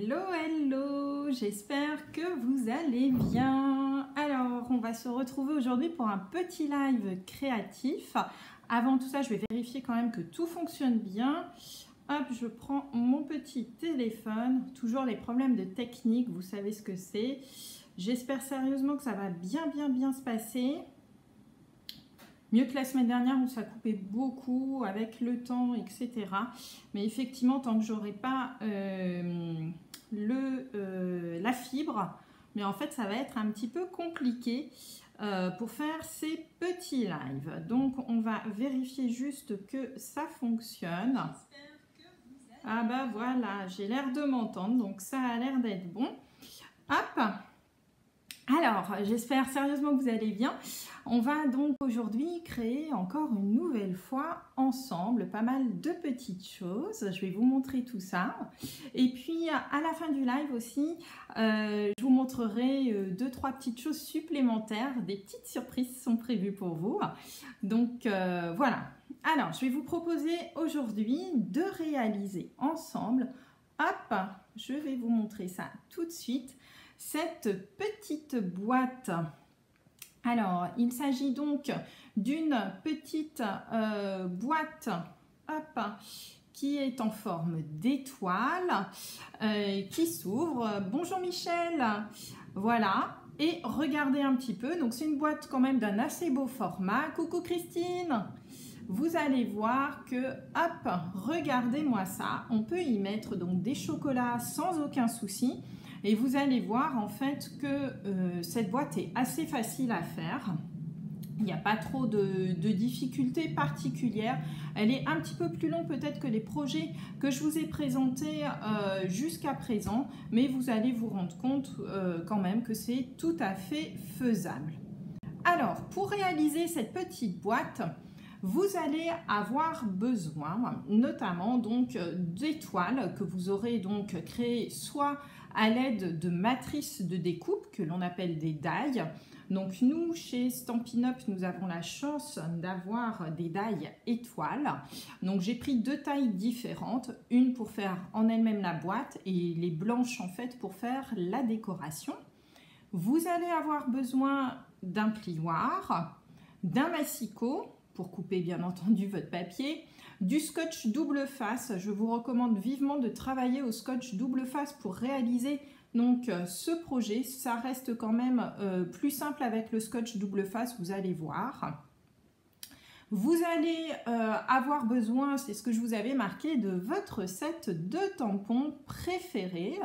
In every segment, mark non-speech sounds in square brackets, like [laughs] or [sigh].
Hello, hello, j'espère que vous allez bien. Alors, on va se retrouver aujourd'hui pour un petit live créatif. Avant tout ça, je vais vérifier quand même que tout fonctionne bien. Hop, je prends mon petit téléphone. Toujours les problèmes de technique, vous savez ce que c'est. J'espère sérieusement que ça va bien, bien, bien se passer. Mieux que la semaine dernière où ça coupait beaucoup avec le temps, etc. Mais effectivement, tant que j'aurai pas euh, le, euh, la fibre, mais en fait, ça va être un petit peu compliqué euh, pour faire ces petits lives. Donc, on va vérifier juste que ça fonctionne. Ah bah voilà, j'ai l'air de m'entendre, donc ça a l'air d'être bon. Hop alors, j'espère sérieusement que vous allez bien. On va donc aujourd'hui créer encore une nouvelle fois ensemble pas mal de petites choses. Je vais vous montrer tout ça. Et puis à la fin du live aussi, euh, je vous montrerai euh, deux, trois petites choses supplémentaires. Des petites surprises sont prévues pour vous. Donc euh, voilà. Alors, je vais vous proposer aujourd'hui de réaliser ensemble. Hop, je vais vous montrer ça tout de suite cette petite boîte. Alors, il s'agit donc d'une petite euh, boîte qui est en forme d'étoile, euh, qui s'ouvre. Bonjour Michel Voilà, et regardez un petit peu, donc c'est une boîte quand même d'un assez beau format. Coucou Christine vous allez voir que, hop, regardez-moi ça, on peut y mettre donc des chocolats sans aucun souci. Et vous allez voir en fait que euh, cette boîte est assez facile à faire. Il n'y a pas trop de, difficultés particulières. Elle est un petit peu plus longue peut-être que les projets que je vous ai présentés euh, jusqu'à présent, mais vous allez vous rendre compte euh, quand même que c'est tout à fait faisable. Alors, pour réaliser cette petite boîte, vous allez avoir besoin notamment donc d'étoiles que vous aurez donc créées soit à l'aide de matrices de découpe que l'on appelle des dailles. Donc nous, chez Stampin' Up, nous avons la chance d'avoir des dailles étoiles. Donc j'ai pris deux tailles différentes, une pour faire en elle-même la boîte et les blanches en fait pour faire la décoration. Vous allez avoir besoin d'un plioir, d'un massicot pour couper bien entendu votre papier, du scotch double face, je vous recommande vivement de travailler au scotch double face pour réaliser donc euh, ce projet. Ça reste quand même euh, plus simple avec le scotch double face, vous allez voir. Vous allez euh, avoir besoin, c'est ce que je vous avais marqué, de votre set de tampons préférés.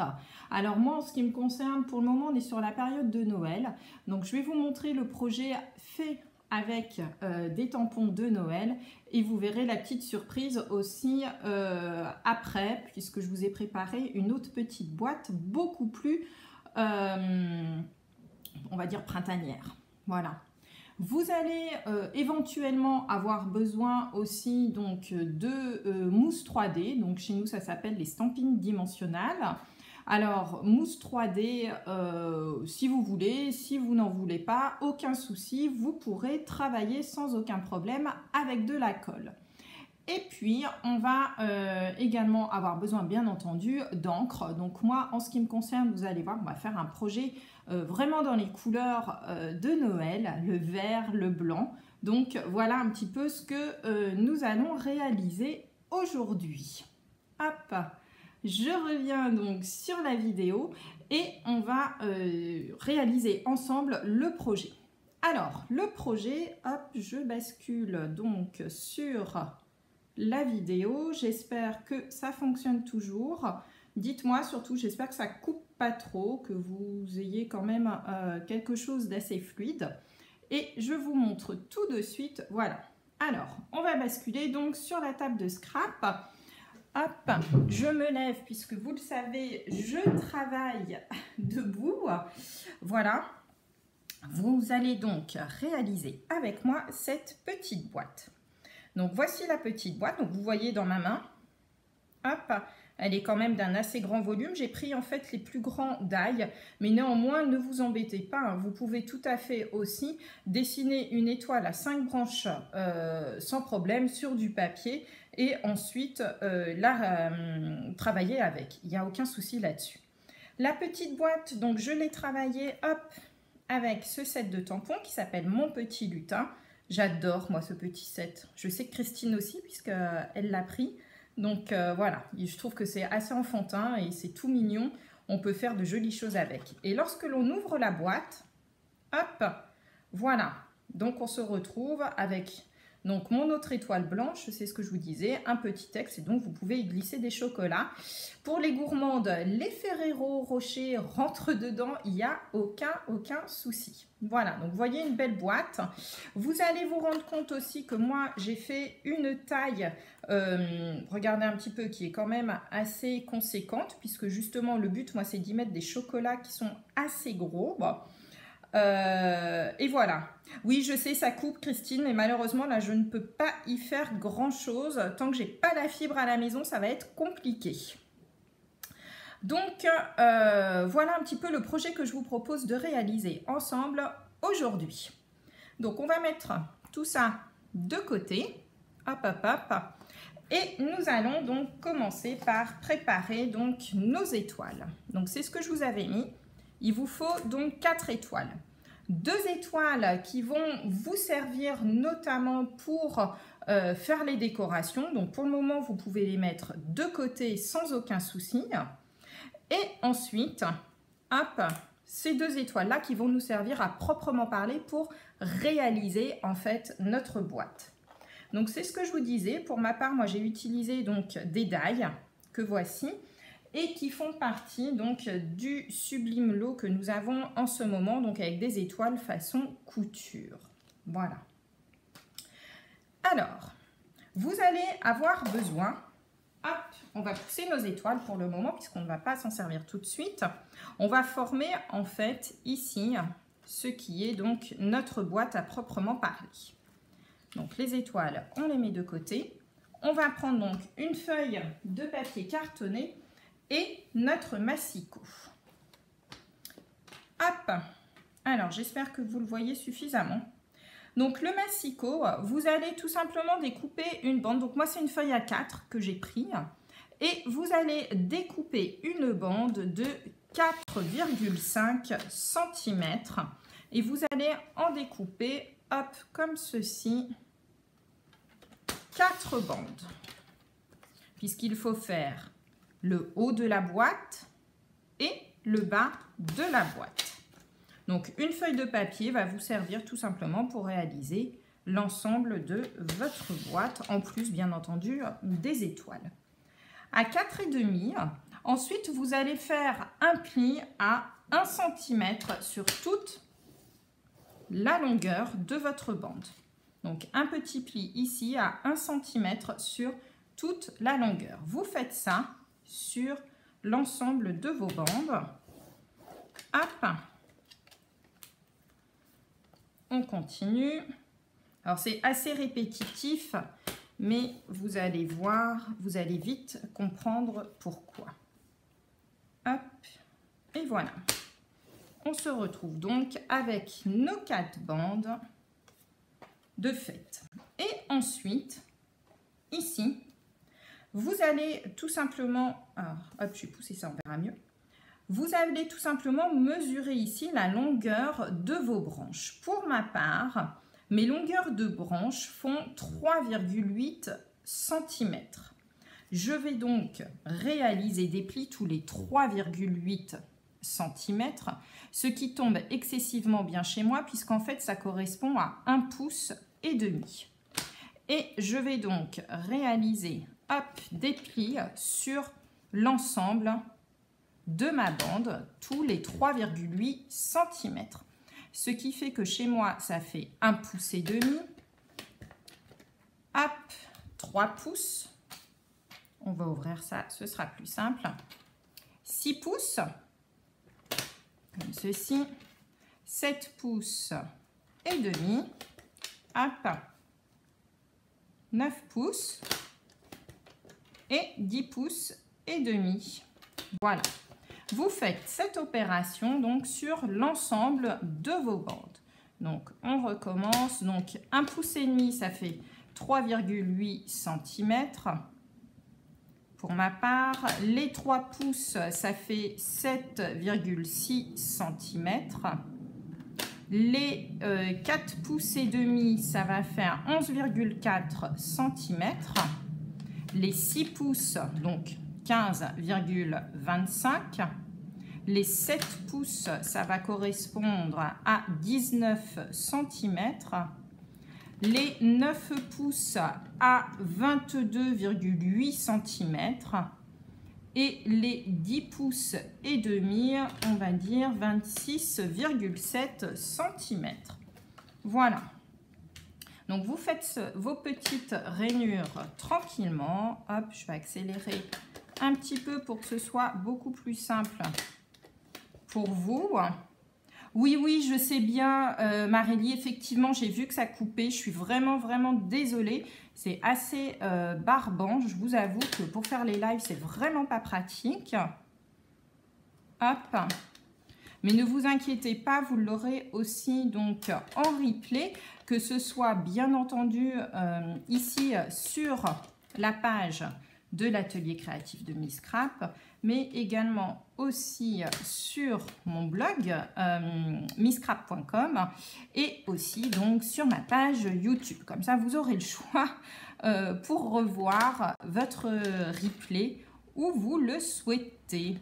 Alors moi, en ce qui me concerne, pour le moment, on est sur la période de Noël. Donc je vais vous montrer le projet fait avec euh, des tampons de Noël. Et vous verrez la petite surprise aussi euh, après puisque je vous ai préparé une autre petite boîte beaucoup plus euh, on va dire printanière. Voilà. Vous allez éventuellement avoir besoin aussi donc de mousse 3D donc chez nous ça s'appelle les stampines dimensionnelles alors, mousse 3D, euh, si vous voulez, si vous n'en voulez pas, aucun souci, vous pourrez travailler sans aucun problème avec de la colle. Et puis, on va euh, également avoir besoin, bien entendu, d'encre. Donc moi, en ce qui me concerne, vous allez voir, on va faire un projet euh, vraiment dans les couleurs de Noël, le vert, le blanc. Donc voilà un petit peu ce que nous allons réaliser aujourd'hui. Hop je reviens donc sur la vidéo et on va euh, réaliser ensemble le projet. Alors, le projet, hop, je bascule donc sur la vidéo. J'espère que ça fonctionne toujours. Dites-moi surtout, j'espère que ça coupe pas trop, que vous ayez quand même euh, quelque chose d'assez fluide. Et je vous montre tout de suite, voilà. Alors, on va basculer donc sur la table de scrap. Hop, je me lève puisque vous le savez, je travaille [laughs] debout. Voilà. Vous allez donc réaliser avec moi cette petite boîte. Donc voici la petite boîte. Donc vous voyez dans ma main. Hop, elle est quand même d'un assez grand volume. J'ai pris en fait les plus grands dailles, mais néanmoins, ne vous embêtez pas. Hein. Vous pouvez tout à fait aussi dessiner une étoile à cinq branches euh, sans problème sur du papier et ensuite euh, la, travailler avec. Il n'y a aucun souci là-dessus. La petite boîte, donc je l'ai travaillée, hop, avec ce set de tampons qui s'appelle Mon Petit Lutin. J'adore, moi, ce petit set. Je sais que Christine aussi, puisqu'elle l'a pris. Donc euh, voilà, je trouve que c'est assez enfantin et c'est tout mignon. On peut faire de jolies choses avec. Et lorsque l'on ouvre la boîte, hop, voilà. Donc on se retrouve avec donc mon autre étoile blanche, c'est ce que je vous disais, un petit texte et donc vous pouvez y glisser des chocolats. Pour les gourmandes, les Ferrero Rocher rentrent dedans, il n'y a aucun, aucun souci. Voilà, donc vous voyez une belle boîte. Vous allez vous rendre compte aussi que moi j'ai fait une taille, euh, regardez un petit peu, qui est quand même assez conséquente puisque justement le but moi c'est d'y mettre des chocolats qui sont assez gros. Euh, et voilà. Oui, je sais, ça coupe, Christine, mais malheureusement, là, je ne peux pas y faire grand-chose. Tant que j'ai pas la fibre à la maison, ça va être compliqué. Donc, euh, voilà un petit peu le projet que je vous propose de réaliser ensemble aujourd'hui. Donc, on va mettre tout ça de côté. Hop, hop, hop. Et nous allons donc commencer par préparer donc nos étoiles. Donc, c'est ce que je vous avais mis. Il vous faut donc 4 étoiles. Deux étoiles qui vont vous servir notamment pour euh, faire les décorations. Donc pour le moment, vous pouvez les mettre de côté sans aucun souci. Et ensuite, hop, ces deux étoiles-là qui vont nous servir à proprement parler pour réaliser en fait notre boîte. Donc c'est ce que je vous disais. Pour ma part, moi j'ai utilisé donc des dailles que voici et qui font partie donc du sublime lot que nous avons en ce moment, donc avec des étoiles façon couture. Voilà. Alors, vous allez avoir besoin, hop, on va pousser nos étoiles pour le moment puisqu'on ne va pas s'en servir tout de suite. On va former en fait ici ce qui est donc notre boîte à proprement parler. Donc les étoiles, on les met de côté. On va prendre donc une feuille de papier cartonné notre massicot. Hop Alors, j'espère que vous le voyez suffisamment. Donc, le massicot, vous allez tout simplement découper une bande. Donc, moi, c'est une feuille à 4 que j'ai pris. Et vous allez découper une bande de 4,5 cm. Et vous allez en découper, hop, comme ceci, 4 bandes. Puisqu'il faut faire le haut de la boîte et le bas de la boîte. Donc une feuille de papier va vous servir tout simplement pour réaliser l'ensemble de votre boîte, en plus bien entendu des étoiles. À 4,5, ensuite vous allez faire un pli à 1 cm sur toute la longueur de votre bande. Donc un petit pli ici à 1 cm sur toute la longueur. Vous faites ça sur l'ensemble de vos bandes. Hop. On continue. Alors c'est assez répétitif, mais vous allez voir, vous allez vite comprendre pourquoi. Hop. Et voilà. On se retrouve donc avec nos quatre bandes de fait. Et ensuite, ici, vous allez tout simplement, alors, hop, je vais pousser ça, on verra mieux. Vous allez tout simplement mesurer ici la longueur de vos branches. Pour ma part, mes longueurs de branches font 3,8 cm. Je vais donc réaliser des plis tous les 3,8 cm, ce qui tombe excessivement bien chez moi puisqu'en fait ça correspond à 1 pouce et demi. Et je vais donc réaliser des plis sur l'ensemble de ma bande, tous les 3,8 cm. Ce qui fait que chez moi, ça fait un pouce et demi. Hop, 3 pouces. On va ouvrir ça, ce sera plus simple. 6 pouces, comme ceci. 7 pouces et demi. Hop, 9 pouces et 10 pouces et demi. Voilà. Vous faites cette opération donc sur l'ensemble de vos bandes. Donc on recommence. Donc un pouce et demi, ça fait 3,8 cm. Pour ma part, les 3 pouces, ça fait 7,6 cm. Les 4 euh, pouces et demi, ça va faire 11,4 cm. Les 6 pouces, donc 15,25 les 7 pouces, ça va correspondre à 19 cm. Les 9 pouces à 22,8 cm. Et les 10 pouces et demi, on va dire 26,7 cm. Voilà. Donc vous faites vos petites rainures tranquillement. Hop, je vais accélérer un petit peu pour que ce soit beaucoup plus simple pour vous. Oui, oui, je sais bien, euh, effectivement, j'ai vu que ça coupait. Je suis vraiment, vraiment désolée. C'est assez euh, barbant. Je vous avoue que pour faire les lives, c'est vraiment pas pratique. Hop. Mais ne vous inquiétez pas, vous l'aurez aussi donc en replay, que ce soit bien entendu euh, ici sur la page de l'atelier créatif de Miss Scrap, mais également aussi sur mon blog euh, misscrap.com et aussi donc sur ma page YouTube. Comme ça, vous aurez le choix euh, pour revoir votre replay où vous le souhaitez.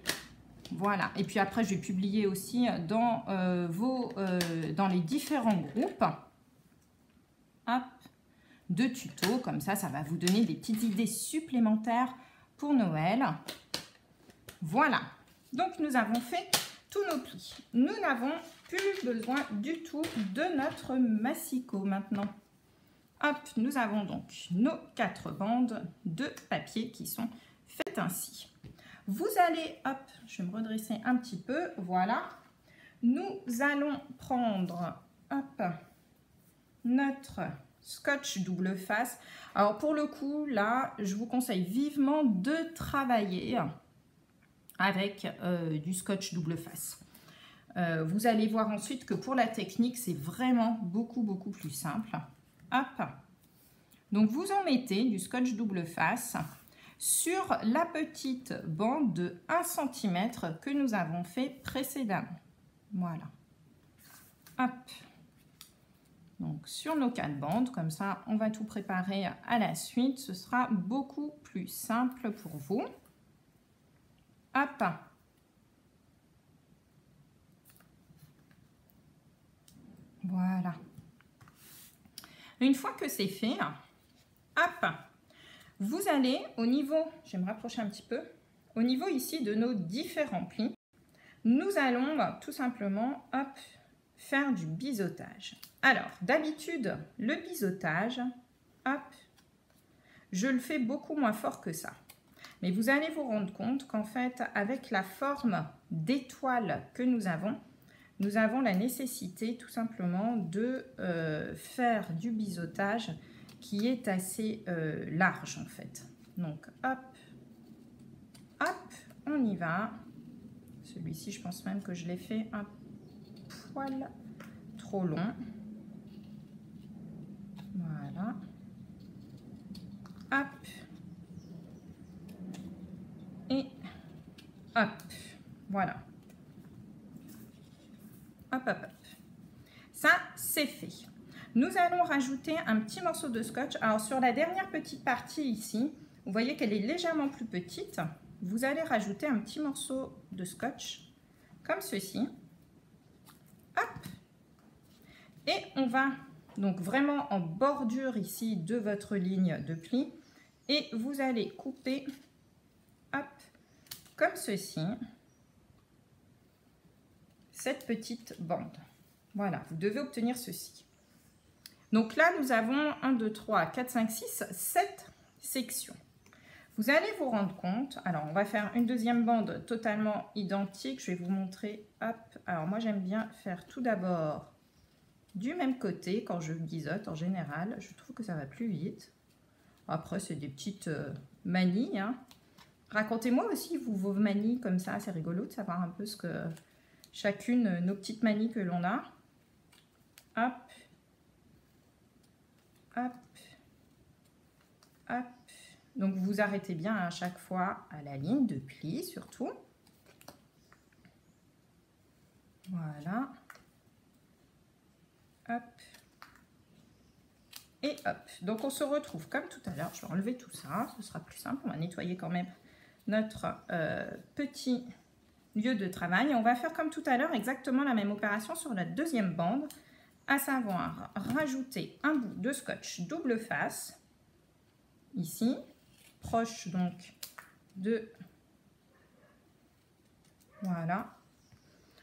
Voilà. Et puis après, je vais publier aussi dans, euh, vos, dans les différents groupes de tutos. Comme ça, ça va vous donner des petites idées supplémentaires pour Noël. Voilà. Donc, nous avons fait tous nos plis. Nous n'avons plus besoin du tout de notre massicot maintenant. Hop, nous avons donc nos quatre bandes de papier qui sont faites ainsi. Vous allez, hop, je vais me redresser un petit peu, voilà. Nous allons prendre, hop, notre scotch double face. Alors pour le coup, là, je vous conseille vivement de travailler avec euh, du scotch double face. Euh, vous allez voir ensuite que pour la technique, c'est vraiment beaucoup, beaucoup plus simple. Hop. Donc, vous en mettez du scotch double face sur la petite bande de 1 cm que nous avons fait précédemment. Voilà. Hop. Donc, sur nos quatre bandes, comme ça, on va tout préparer à la suite. Ce sera beaucoup plus simple pour vous. Hop. Voilà. Une fois que c'est fait, hop, vous allez au niveau, je vais me rapprocher un petit peu, au niveau ici de nos différents plis, nous allons tout simplement, hop, faire du biseautage. Alors, d'habitude, le biseautage, hop, je le fais beaucoup moins fort que ça. Mais vous allez vous rendre compte qu'en fait, avec la forme d'étoile que nous avons, nous avons la nécessité tout simplement de euh, faire du biseautage qui est assez euh, large en fait. Donc hop, hop, on y va. Celui-ci, je pense même que je l'ai fait un trop long. Voilà. Hop. Et hop. Voilà. Hop, hop, hop. Ça, c'est fait. Nous allons rajouter un petit morceau de scotch. Alors, sur la dernière petite partie ici, vous voyez qu'elle est légèrement plus petite. Vous allez rajouter un petit morceau de scotch, comme ceci. Hop. Et on va donc vraiment en bordure ici de votre ligne de pli. Et vous allez couper, hop, comme ceci, cette petite bande. Voilà, vous devez obtenir ceci. Donc là, nous avons 1, 2, 3, 4, 5, 6, 7 sections. Vous allez vous rendre compte, alors on va faire une deuxième bande totalement identique. Je vais vous montrer, hop, alors moi j'aime bien faire tout d'abord du même côté quand je biseaute en général. Je trouve que ça va plus vite. Après, c'est des petites euh, manies. Hein. Racontez-moi aussi vous, vos manies comme ça. C'est rigolo de savoir un peu ce que chacune, euh, nos petites manies que l'on a. Hop. Hop. Hop. Donc, vous arrêtez bien à chaque fois à la ligne de pli, surtout. Voilà. Et hop. Donc, on se retrouve comme tout à l'heure. Je vais enlever tout ça. Ce sera plus simple. On va nettoyer quand même notre euh, petit lieu de travail. on va faire comme tout à l'heure exactement la même opération sur la deuxième bande, à savoir rajouter un bout de scotch double face, ici, proche donc de... Voilà.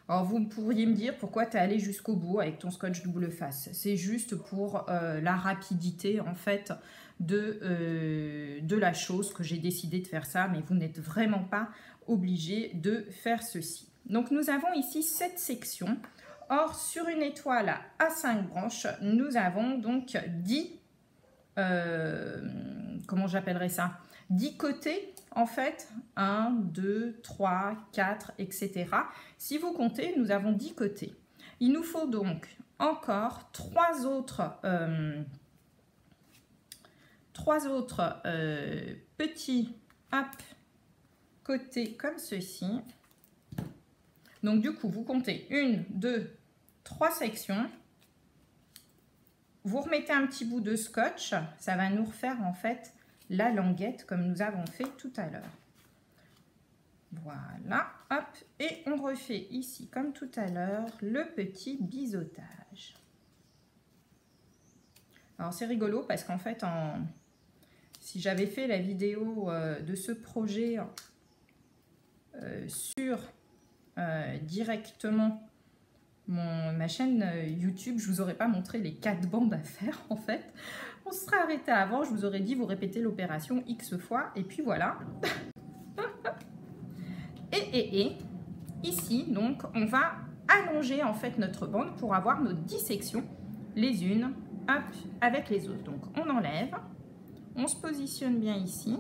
Alors vous pourriez me dire pourquoi tu es allé jusqu'au bout avec ton scotch double face. C'est juste pour euh, la rapidité en fait de, euh, de la chose que j'ai décidé de faire ça, mais vous n'êtes vraiment pas obligé de faire ceci. Donc nous avons ici cette section. Or, sur une étoile à 5 branches, nous avons donc 10, euh, comment j'appellerais ça? 10 côtés en fait, 1, 2, 3, 4, etc. Si vous comptez, nous avons 10 côtés. Il nous faut donc encore 3 autres, euh, trois autres euh, petits hop, côté comme ceci. Donc du coup, vous comptez une, deux, trois sections. Vous remettez un petit bout de scotch. Ça va nous refaire en fait la languette comme nous avons fait tout à l'heure. Voilà, hop, et on refait ici, comme tout à l'heure, le petit biseautage. Alors c'est rigolo parce qu'en fait, en... si j'avais fait la vidéo euh, de ce projet euh, sur euh, directement ma chaîne YouTube, je vous aurais pas montré les quatre bandes à faire [laughs] en fait. On se arrêté avant, je vous aurais dit vous répétez l'opération X fois et puis voilà. [laughs] et, et, et, ici donc on va allonger en fait notre bande pour avoir nos 10 sections les unes avec les autres. Donc on enlève, on se positionne bien ici.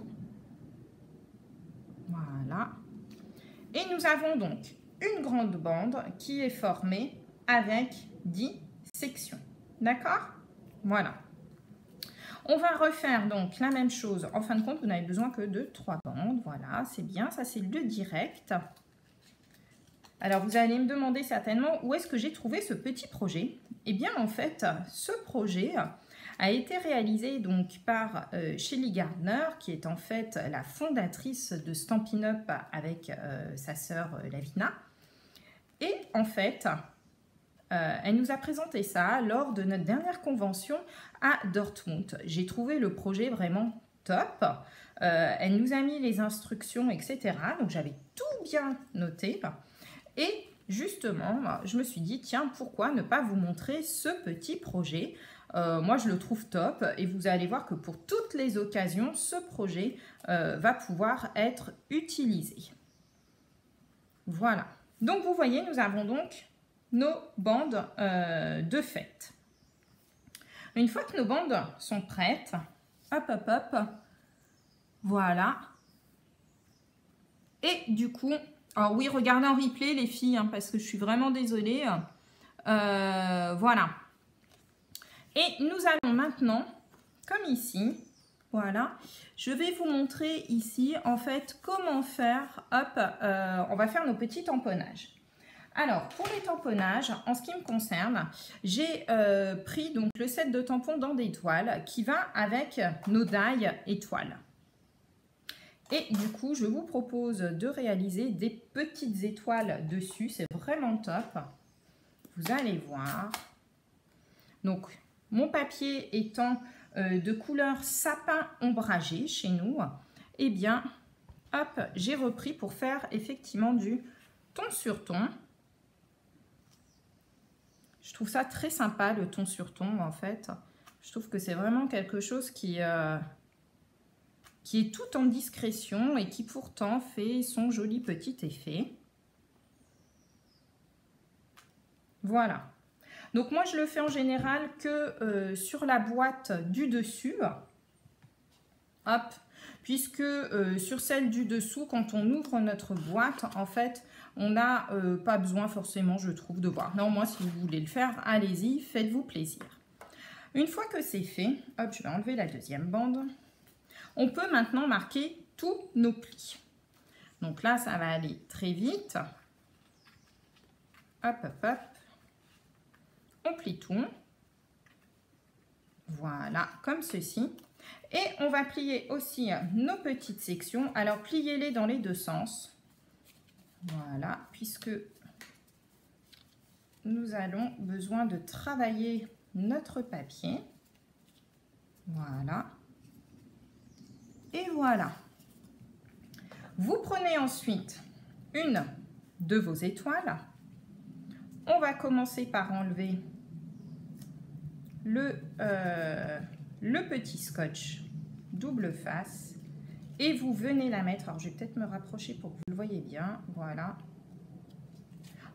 Voilà. Et nous avons donc une grande bande qui est formée avec 10 sections. D'accord? Voilà. On va refaire donc la même chose. En fin de compte, vous n'avez besoin que de 3 bandes. Voilà, c'est bien. Ça, c'est le direct. Alors, vous allez me demander certainement où est-ce que j'ai trouvé ce petit projet. Eh bien, en fait, ce projet a été réalisé donc par euh, Shelly Gardner, qui est en fait la fondatrice de Stampin' Up avec euh, sa sœur euh, Lavina. Et en fait, elle nous a présenté ça lors de notre dernière convention à Dortmund. J'ai trouvé le projet vraiment top. elle nous a mis les instructions, etc. Donc j'avais tout bien noté. Et justement, je me suis dit, tiens, pourquoi ne pas vous montrer ce petit projet? Euh, moi, je le trouve top et vous allez voir que pour toutes les occasions, ce projet euh, va pouvoir être utilisé. Voilà. Donc, vous voyez, nous avons donc nos bandes euh, de fête. Une fois que nos bandes sont prêtes, hop, hop, hop, voilà. Et du coup, alors oui, regardez en replay les filles, hein, parce que je suis vraiment désolée. voilà. Et nous allons maintenant, comme ici, voilà, je vais vous montrer ici, en fait, comment faire, hop, euh, on va faire nos petits tamponnages. Alors, pour les tamponnages, en ce qui me concerne, j'ai euh, pris donc le set de tampons dans des toiles qui va avec nos dailles étoiles. Et du coup, je vous propose de réaliser des petites étoiles dessus. C'est vraiment top. Vous allez voir. Donc, mon papier étant euh, de couleur sapin ombragé chez nous, eh bien, hop, j'ai repris pour faire effectivement du ton sur ton. Je trouve ça très sympa, le ton sur ton, en fait. Je trouve que c'est vraiment quelque chose qui, euh, qui est tout en discrétion et qui pourtant fait son joli petit effet. Voilà. Donc moi, je le fais en général que euh, sur la boîte du dessus. Hop, puisque euh, sur celle du dessous, quand on ouvre notre boîte, en fait, on n'a euh, pas besoin forcément, je trouve, de voir. Non, moi, si vous voulez le faire, allez-y, faites-vous plaisir. Une fois que c'est fait, hop, je vais enlever la deuxième bande. On peut maintenant marquer tous nos plis. Donc là, ça va aller très vite. Hop, hop, hop. On plie tout. Voilà, comme ceci. Et on va plier aussi nos petites sections. Alors, pliez-les dans les deux sens. Voilà, puisque nous allons besoin de travailler notre papier. Voilà. Et voilà. Vous prenez ensuite une de vos étoiles. On va commencer par enlever le, euh, petit scotch double face et vous venez la mettre, alors je vais peut-être me rapprocher pour que vous le voyez bien, voilà.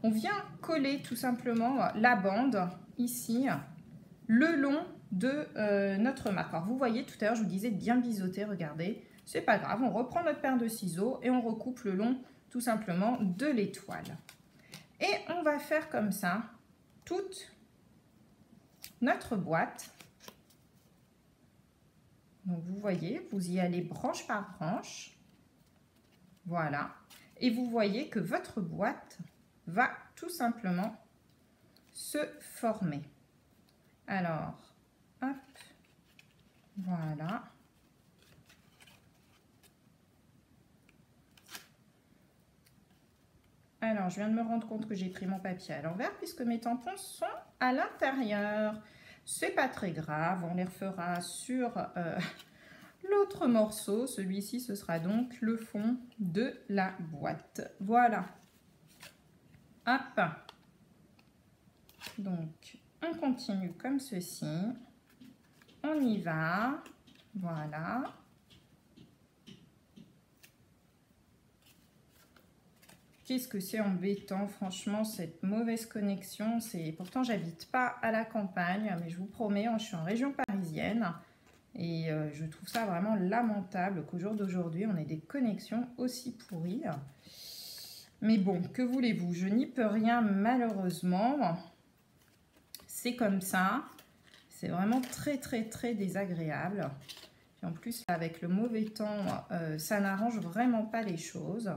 On vient coller tout simplement la bande ici, le long de euh, notre marque. Alors vous voyez tout à l'heure, je vous disais de bien biseauter, regardez, c'est pas grave, on reprend notre paire de ciseaux et on recoupe le long tout simplement de l'étoile. Et on va faire comme ça toute notre boîte. Donc vous voyez, vous y allez branche par branche. Voilà. Et vous voyez que votre boîte va tout simplement se former. Alors, hop, voilà. Alors, je viens de me rendre compte que j'ai pris mon papier à l'envers puisque mes tampons sont à l'intérieur. C'est pas très grave, on les refera sur euh, [laughs] l'autre morceau. Celui-ci, ce sera donc le fond de la boîte. Voilà. Hop. Donc, on continue comme ceci. On y va. Voilà. Qu'est-ce que c'est embêtant, franchement, cette mauvaise connexion? C'est Pourtant, j'habite pas à la campagne, mais je vous promets, hein, je suis en région parisienne. Et euh, je trouve ça vraiment lamentable qu'au jour d'aujourd'hui, on ait des connexions aussi pourries. Mais bon, que voulez-vous? Je n'y peux rien malheureusement. C'est comme ça. C'est vraiment très très très désagréable. Et en plus, avec le mauvais temps, euh, ça n'arrange vraiment pas les choses.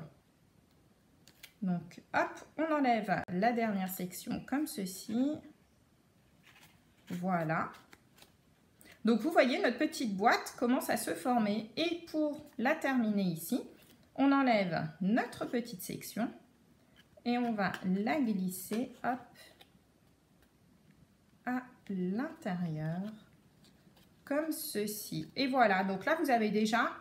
Donc, hop, on enlève la dernière section comme ceci. Voilà. Donc, vous voyez, notre petite boîte commence à se former. Et pour la terminer ici, on enlève notre petite section et on va la glisser, à l'intérieur, comme ceci. Et voilà, donc là, vous avez déjà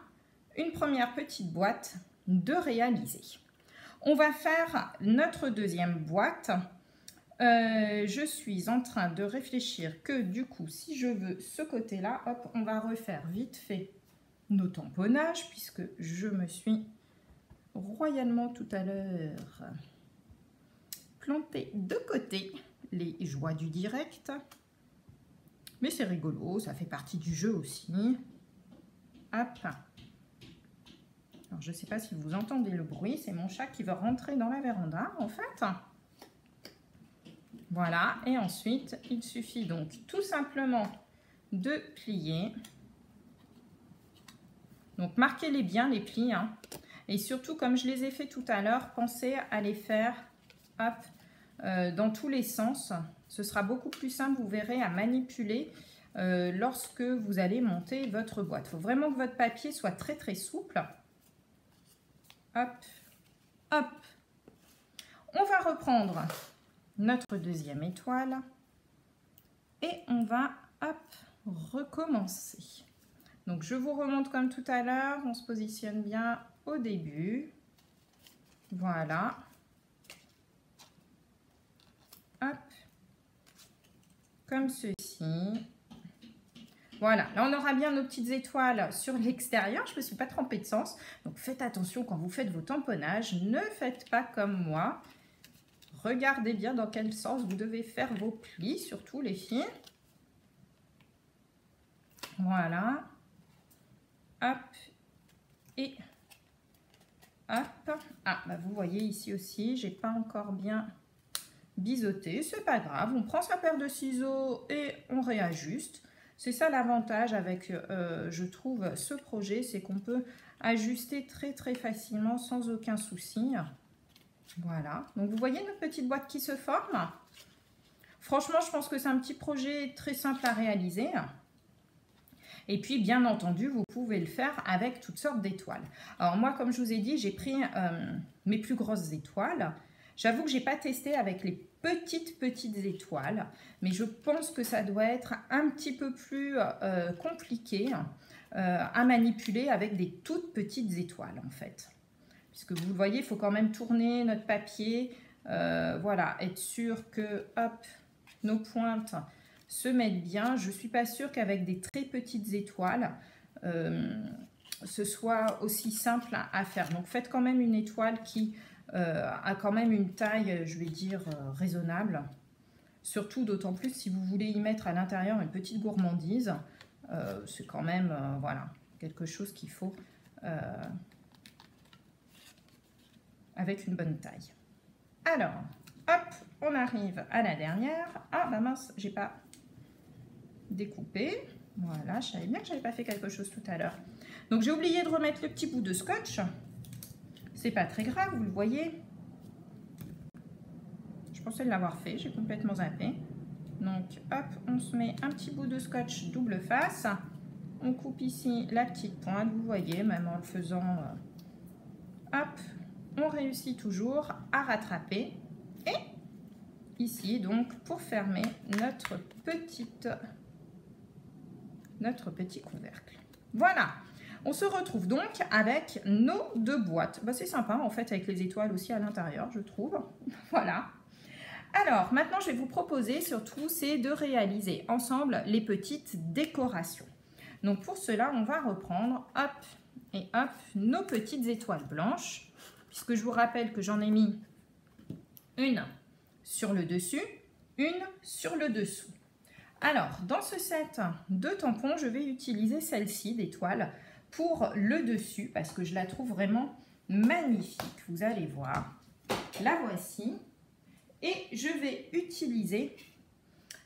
une première petite boîte de réaliser. On va faire notre deuxième boîte. Euh, je suis en train de réfléchir que du coup, si je veux ce côté-là, hop, on va refaire vite fait nos tamponnages puisque je me suis royalement tout à l'heure planté de côté les joies du direct. Mais c'est rigolo, ça fait partie du jeu aussi. Hop je ne sais pas si vous entendez le bruit, c'est mon chat qui veut rentrer dans la véranda, en fait. Voilà, et ensuite, il suffit donc tout simplement de plier. Donc, marquez-les bien, les plis. Hein. Et surtout, comme je les ai fait tout à l'heure, pensez à les faire euh, dans tous les sens. Ce sera beaucoup plus simple, vous verrez, à manipuler euh, lorsque vous allez monter votre boîte. Il faut vraiment que votre papier soit très très souple hop, hop. On va reprendre notre deuxième étoile et on va, hop, recommencer. Donc, je vous remonte comme tout à l'heure. On se positionne bien au début. Voilà. Hop. Comme ceci. Voilà, là on aura bien nos petites étoiles sur l'extérieur. Je ne me suis pas trompée de sens. Donc faites attention quand vous faites vos tamponnages. Ne faites pas comme moi. Regardez bien dans quel sens vous devez faire vos plis, surtout les filles. Voilà. Hop. Et hop. Ah, bah vous voyez ici aussi, j'ai pas encore bien biseauté. C'est pas grave. On prend sa paire de ciseaux et on réajuste. C'est ça l'avantage avec, euh, je trouve, ce projet, c'est qu'on peut ajuster très très facilement sans aucun souci. Voilà, donc vous voyez notre petite boîte qui se forme Franchement, je pense que c'est un petit projet très simple à réaliser. Et puis, bien entendu, vous pouvez le faire avec toutes sortes d'étoiles. Alors moi, comme je vous ai dit, j'ai pris euh, mes plus grosses étoiles. J'avoue que je n'ai pas testé avec les petites, petites étoiles, mais je pense que ça doit être un petit peu plus euh, compliqué euh, à manipuler avec des toutes petites étoiles, en fait. Puisque vous le voyez, il faut quand même tourner notre papier, voilà, être sûr que, hop, nos pointes se mettent bien. Je ne suis pas sûre qu'avec des très petites étoiles, euh, ce soit aussi simple à, faire. Donc faites quand même une étoile qui euh, a quand même une taille, je vais dire, euh, raisonnable. Surtout d'autant plus si vous voulez y mettre à l'intérieur une petite gourmandise. C'est quand même voilà, quelque chose qu'il faut avec une bonne taille. Alors, hop, on arrive à la dernière. Ah, bah mince, j'ai pas découpé. Voilà, je savais bien que j'avais pas fait quelque chose tout à l'heure. Donc, j'ai oublié de remettre le petit bout de scotch. C'est pas très grave, vous le voyez. Je pensais l'avoir fait, j'ai complètement zappé. Donc, hop, on se met un petit bout de scotch double face. On coupe ici la petite pointe, vous voyez, même en le faisant... Euh, hop, on réussit toujours à rattraper. Et ici donc pour fermer notre petite notre petit couvercle. Voilà, on se retrouve donc avec nos deux boîtes. Bah, c'est sympa en fait avec les étoiles aussi à l'intérieur, je trouve. [laughs] voilà. Alors, maintenant, je vais vous proposer surtout, c'est de réaliser ensemble les petites décorations. Donc, pour cela, on va reprendre, hop, et hop, nos petites étoiles blanches, puisque je vous rappelle que j'en ai mis une sur le dessus, une sur le dessous. Alors, dans ce set de tampons, je vais utiliser celle-ci d'étoile pour le dessus parce que je la trouve vraiment magnifique. Vous allez voir. La voici. Et je vais utiliser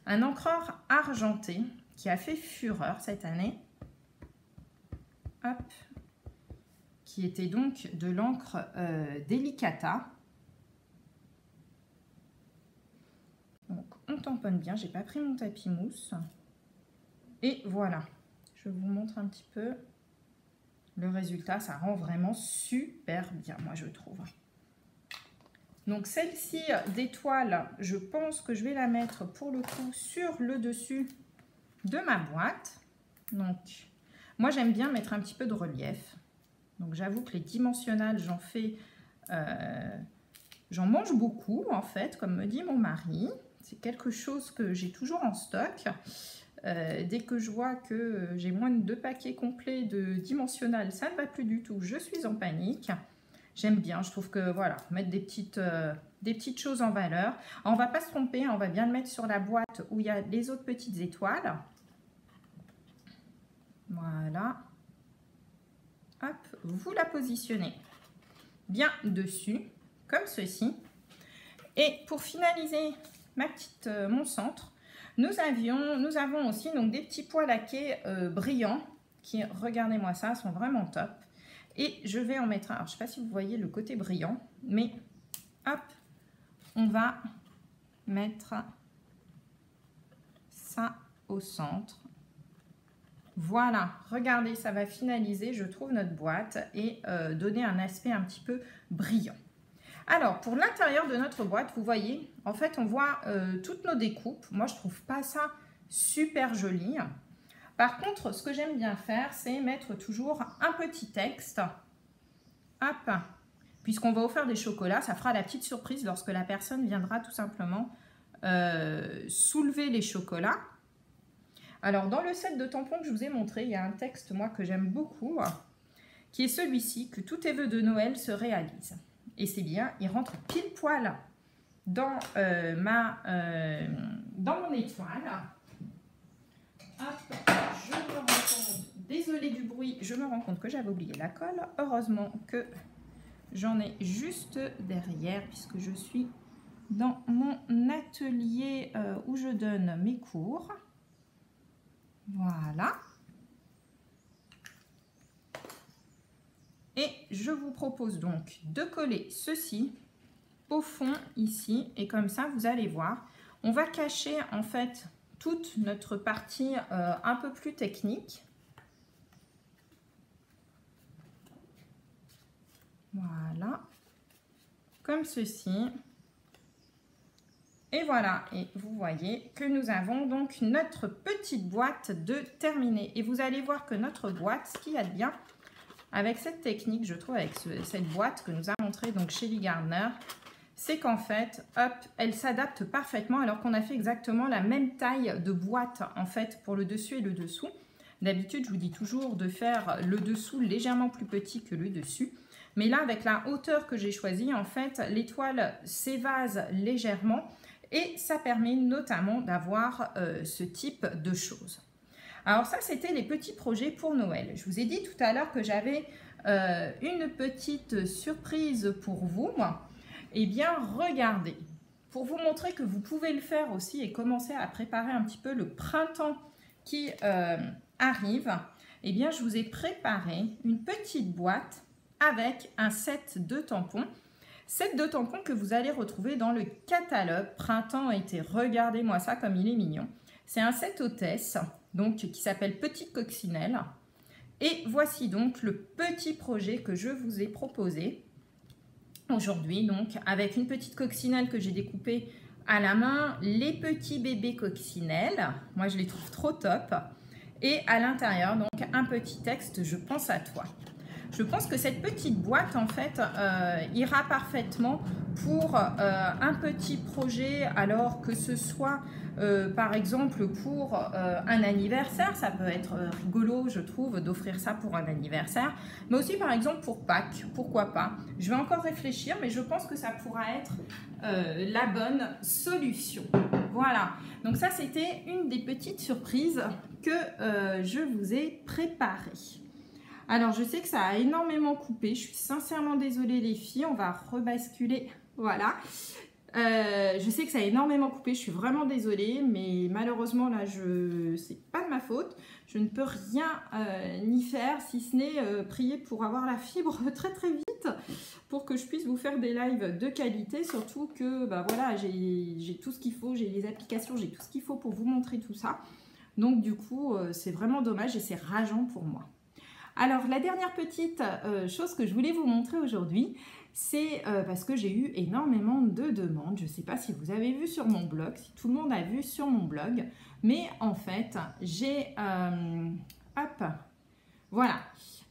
un encreur argenté qui a fait fureur cette année. Hop. Qui était donc de l'encre euh, Delicata. on tamponne bien. J'ai pas pris mon tapis mousse. Et voilà. Je vous montre un petit peu le résultat. Ça rend vraiment super bien, moi, je trouve. Donc, celle-ci d'étoile, je pense que je vais la mettre pour le coup sur le dessus de ma boîte. Donc, moi, j'aime bien mettre un petit peu de relief. Donc, j'avoue que les dimensionnels, j'en fais... Euh, j'en mange beaucoup, en fait, comme me dit mon mari. C'est quelque chose que j'ai toujours en stock. Euh, dès que je vois que j'ai moins de deux paquets complets de dimensionnel, ça ne va plus du tout, je suis en panique. J'aime bien, je trouve que voilà, mettre des petites, euh, des petites choses en valeur. On va pas se tromper, on va bien le mettre sur la boîte où il y a les autres petites étoiles. Voilà. Hop, vous la positionnez bien dessus, comme ceci. Et pour finaliser ma petite, euh, mon centre. Nous, avons aussi donc, des petits pois laqués euh, brillants qui, regardez-moi ça, sont vraiment top. Et je vais en mettre. Alors, je ne sais pas si vous voyez le côté brillant, mais hop, on va mettre ça au centre. Voilà, regardez, ça va finaliser, je trouve, notre boîte et euh, donner un aspect un petit peu brillant. Alors, pour l'intérieur de notre boîte, vous voyez, en fait, on voit euh, toutes nos découpes. Moi, je trouve pas ça super joli. Par contre, ce que j'aime bien faire, c'est mettre toujours un petit texte. Hop Puisqu'on va offrir des chocolats, ça fera la petite surprise lorsque la personne viendra tout simplement euh, soulever les chocolats. Alors, dans le set de tampons que je vous ai montré, il y a un texte, moi, que j'aime beaucoup, qui est celui-ci, que tous tes vœux de Noël se réalisent. Et c'est bien, il rentre pile poil dans, euh, ma, euh, dans mon étoile. Désolée du bruit, je me rends compte que j'avais oublié la colle. Heureusement que j'en ai juste derrière puisque je suis dans mon atelier euh, où je donne mes cours. Voilà. Et je vous propose donc de coller ceci au fond ici. Et comme ça, vous allez voir, on va cacher en fait toute notre partie euh, un peu plus technique. Voilà, comme ceci. Et voilà, et vous voyez que nous avons donc notre petite boîte de terminée. Et vous allez voir que notre boîte, ce qu'il y a de bien avec cette technique, je trouve, avec cette boîte que nous a montré donc Lee Gardner, c'est qu'en fait, hop, elle s'adapte parfaitement alors qu'on a fait exactement la même taille de boîte en fait pour le dessus et le dessous. D'habitude, je vous dis toujours de faire le dessous légèrement plus petit que le dessus. Mais là, avec la hauteur que j'ai choisie, en fait, l'étoile s'évase légèrement et ça permet notamment d'avoir euh, ce type de choses. Alors ça, c'était les petits projets pour Noël. Je vous ai dit tout à l'heure que j'avais euh, une petite surprise pour vous. Eh bien, regardez, pour vous montrer que vous pouvez le faire aussi et commencer à préparer un petit peu le printemps qui euh, arrive, eh bien, je vous ai préparé une petite boîte avec un set de tampons. Set de tampons que vous allez retrouver dans le catalogue Printemps-été. Regardez-moi ça comme il est mignon. C'est un set hôtesse donc, qui s'appelle Petite Coccinelle. Et voici donc le petit projet que je vous ai proposé aujourd'hui, donc avec une petite coccinelle que j'ai découpée à la main, les petits bébés coccinelles, moi je les trouve trop top, et à l'intérieur donc un petit texte, je pense à toi. Je pense que cette petite boîte, en fait, euh, ira parfaitement pour euh, un petit projet, alors que ce soit, euh, par exemple, pour un anniversaire. Ça peut être rigolo, je trouve, d'offrir ça pour un anniversaire. Mais aussi, par exemple, pour Pâques, pourquoi pas. Je vais encore réfléchir, mais je pense que ça pourra être la bonne solution. Voilà. Donc ça, c'était une des petites surprises que je vous ai préparées. Alors, je sais que ça a énormément coupé. Je suis sincèrement désolée, les filles. On va rebasculer. Voilà. Euh, je sais que ça a énormément coupé. Je suis vraiment désolée. Mais malheureusement, là, je c'est pas de ma faute. Je ne peux rien euh, ni faire si ce n'est euh, prier pour avoir la fibre [laughs] très très vite pour que je puisse vous faire des lives de qualité. Surtout que, bah voilà, j'ai tout ce qu'il faut. J'ai les applications, j'ai tout ce qu'il faut pour vous montrer tout ça. Donc, du coup, c'est vraiment dommage et c'est rageant pour moi. Alors, la dernière petite euh, chose que je voulais vous montrer aujourd'hui, c'est euh, parce que j'ai eu énormément de demandes. Je ne sais pas si vous avez vu sur mon blog, si tout le monde a vu sur mon blog, mais en fait, j'ai... Euh, hop Voilà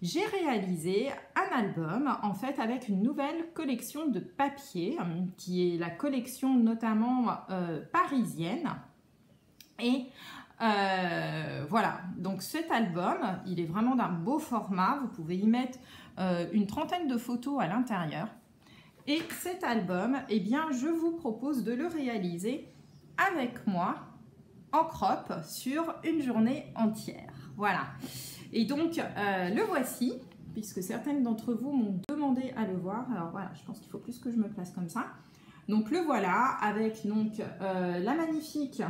j'ai réalisé un album en fait avec une nouvelle collection de papier qui est la collection notamment parisienne et euh, voilà, donc cet album, il est vraiment d'un beau format. Vous pouvez y mettre euh, une trentaine de photos à l'intérieur. Et cet album, eh bien, je vous propose de le réaliser avec moi en crop sur une journée entière. Voilà. Et donc, euh, le voici, puisque certaines d'entre vous m'ont demandé à le voir. Alors voilà, je pense qu'il faut plus que je me place comme ça. Donc le voilà, avec donc la magnifique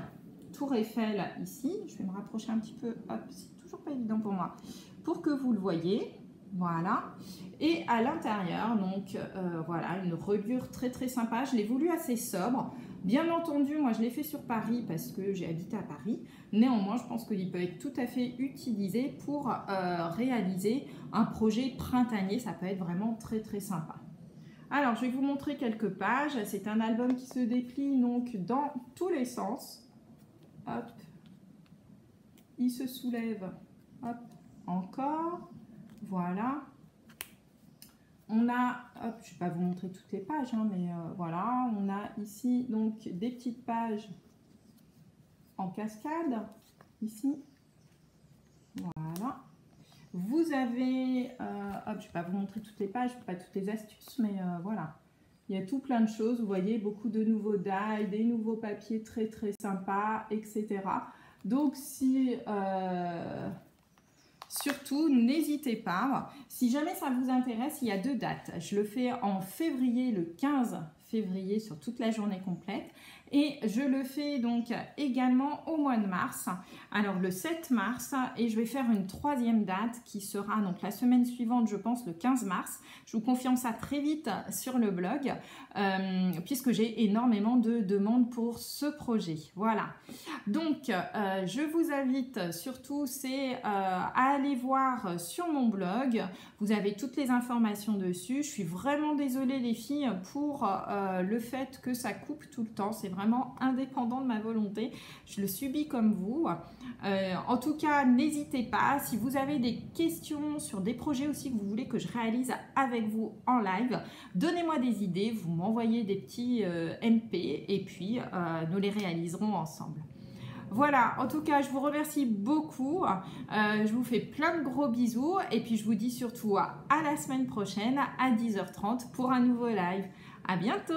Tour Eiffel ici. Je vais me rapprocher un petit peu. Hop, c'est toujours pas évident pour moi. Pour que vous le voyez. Voilà. Et à l'intérieur, donc euh, voilà, une reliure très très sympa. Je l'ai voulu assez sobre. Bien entendu, moi je l'ai fait sur Paris parce que j'ai habité à Paris. Néanmoins, je pense qu'il peut être tout à fait utilisé pour euh, réaliser un projet printanier. Ça peut être vraiment très très sympa. Alors, je vais vous montrer quelques pages. C'est un album qui se déplie donc dans tous les sens. Hop. Il se soulève. Hop. Encore. Voilà. On a, hop, je ne vais pas vous montrer toutes les pages, hein, mais euh, voilà, on a ici donc des petites pages en cascade, ici. Voilà. Vous avez, euh, hop, je ne vais pas vous montrer toutes les pages, pas toutes les astuces, mais euh, voilà. Il y a tout plein de choses, vous voyez, beaucoup de nouveaux die, des nouveaux papiers très très sympas, etc. Donc si... Euh, surtout, n'hésitez pas. Si jamais ça vous intéresse, il y a deux dates. Je le fais en février, le 15 février, sur toute la journée complète. Et je le fais donc également au mois de mars. Alors le 7 mars et je vais faire une troisième date qui sera donc la semaine suivante, je pense le 15 mars. Je vous confirme ça très vite sur le blog euh, puisque j'ai énormément de demandes pour ce projet. Voilà. Donc euh, je vous invite surtout c'est euh, à aller voir sur mon blog. Vous avez toutes les informations dessus. Je suis vraiment désolée les filles pour le fait que ça coupe tout le temps. C'est vraiment indépendant de ma volonté. Je le subis comme vous. Euh, en tout cas, n'hésitez pas. Si vous avez des questions sur des projets aussi que vous voulez que je réalise avec vous en live, donnez-moi des idées. Vous m'envoyez des petits euh, MP et puis euh, nous les réaliserons ensemble. Voilà, en tout cas, je vous remercie beaucoup. je vous fais plein de gros bisous et puis je vous dis surtout à la semaine prochaine à 10h30 pour un nouveau live. À bientôt